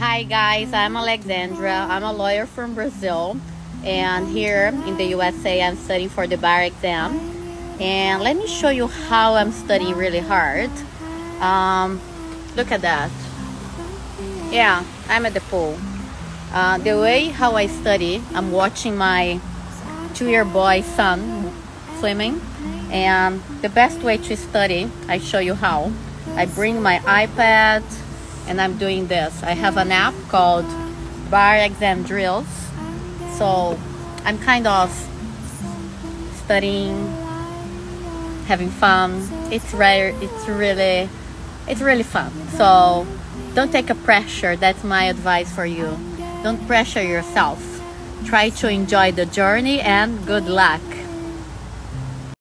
Hi guys, I'm Alessandra. I'm a lawyer from Brazil and here in the USA I'm studying for the bar exam. And let me show you how I'm studying really hard. Um, look at that. Yeah, I'm at the pool. Uh, the way how I study, I'm watching my two-year boy son swimming and the best way to study, I show you how. I bring my iPad and I'm doing this. I have an app called Bar Exam Drills. So I'm kind of studying, having fun. It's rare, it's really, it's really fun. So don't take a pressure. That's my advice for you. Don't pressure yourself. Try to enjoy the journey and good luck.